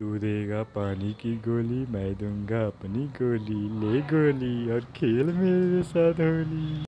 तू देगा पानी की गोली, मैं दूँगा अपनी गोली। ले गोली और खेल मेरे साथ होली।